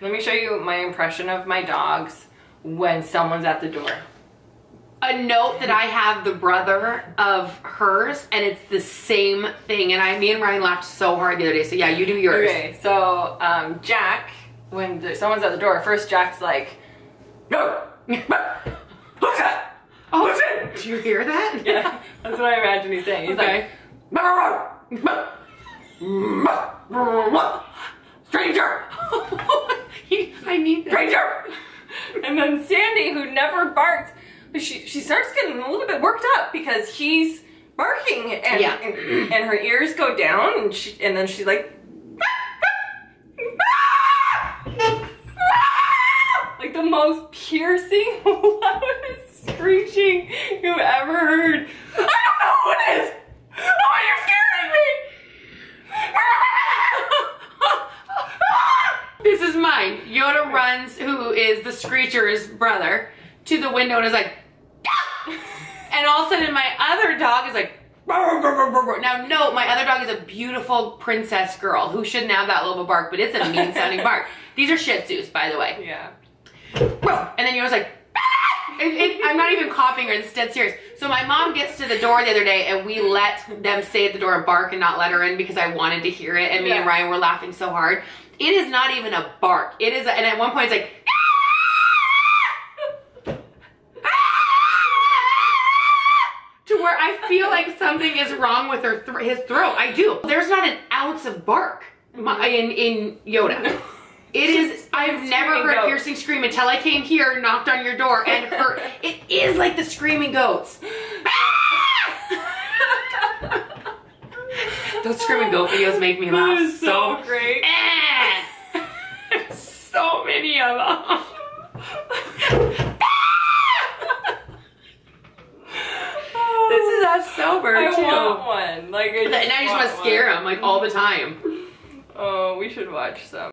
Let me show you my impression of my dogs when someone's at the door. a note that I have the brother of hers, and it's the same thing. And I, me and Ryan laughed so hard the other day. So yeah, you do yours. Okay, so um, Jack, when there- someone's at the door, first Jack's like, no, who's that? Oh, Who's it? do you hear that? Yeah, that's what I imagine he's saying. He's Okay. like, stranger, He- I need that. Stranger. And then Sandy, who never barks, but she she starts getting a little bit worked up because he's barking, and Yeah. and, and her ears go down, and she and then she's like. Like the most piercing, loudest screeching you've ever heard. I don't know who it is! Oh, you're scaring me! This is mine. Yoda runs, who is the Screecher's brother, to the window and is like, "Ah!" and all of a sudden my other dog is like, now no, my other dog is a beautiful princess girl who shouldn't have that little bark, but it's a mean sounding bark. These are Shih Tzus, by the way. Yeah. And then Yoda's like! It- it- I'm not even copying her, it's dead serious. So my mom gets to the door the other day and we let them stay at the door and bark and not let her in because I wanted to hear it. And me and Ryan were laughing so hard. It is not even a bark. It is, a, and at one point it's like, ah! to where I feel like something is wrong with her thr his throat. I do. There's not an ounce of bark my- mm-hmm. in in Yoda. It is. I've never heard a goat. piercing scream until I came here, knocked on your door, and heard. it is like the screaming goats. Those screaming goat videos make me laugh is so great. So many of them. this is us sober I too. want one. Like I And now you just want to scare them like all the time. Oh, we should watch some.